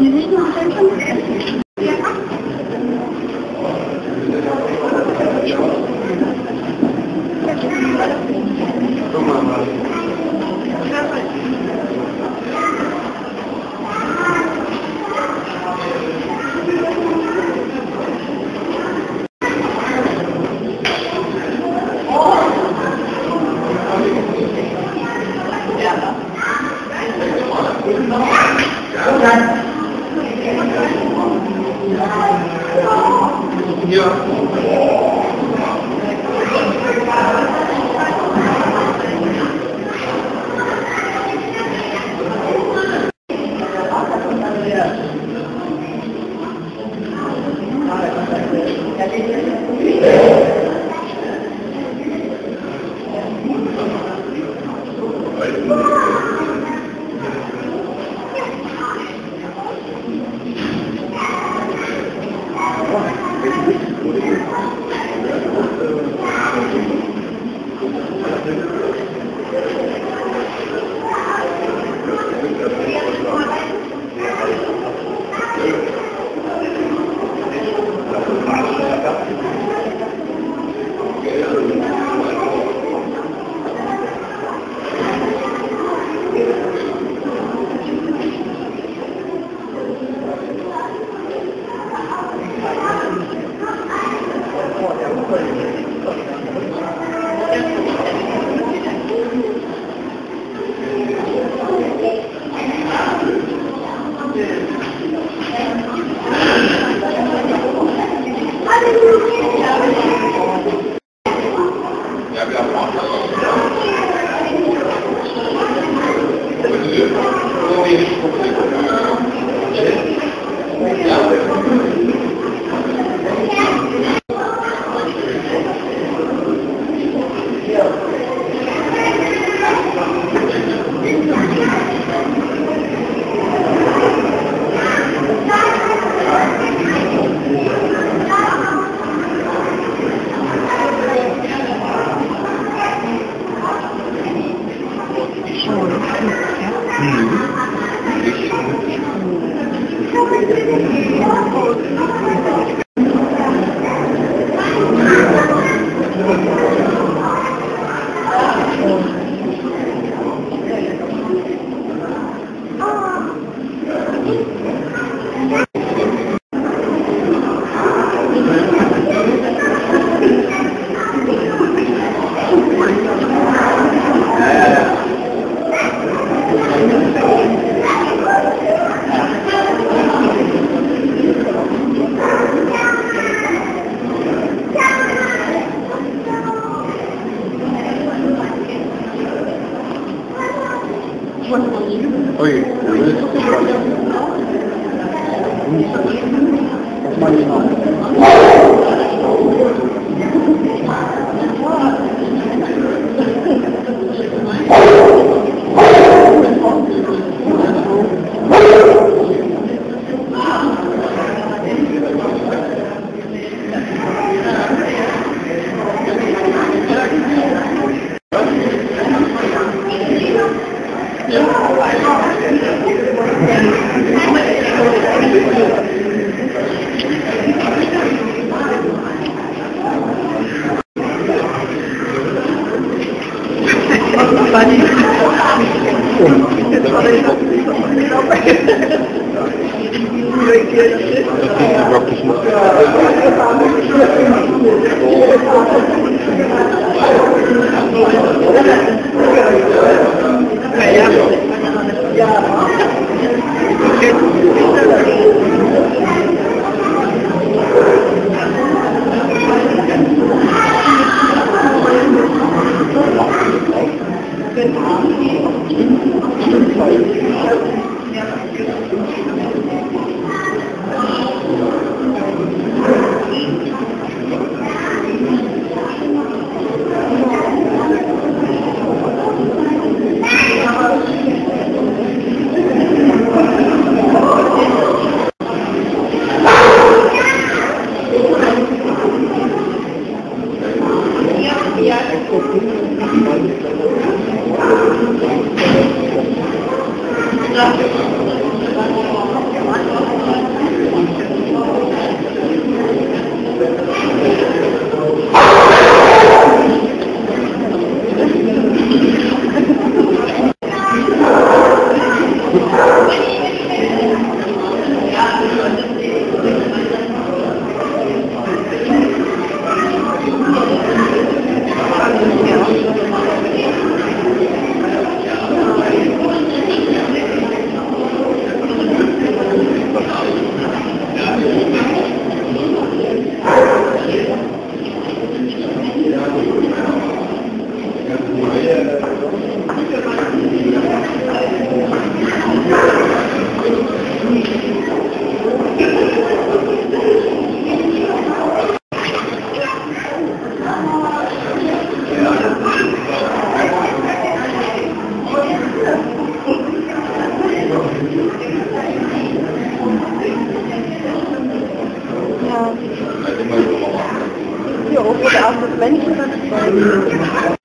你们衣服在这里 Thank you. Mm-hmm. Oye, lo voy a escuchar. Un wurde dass es Menschen gibt,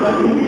Thank.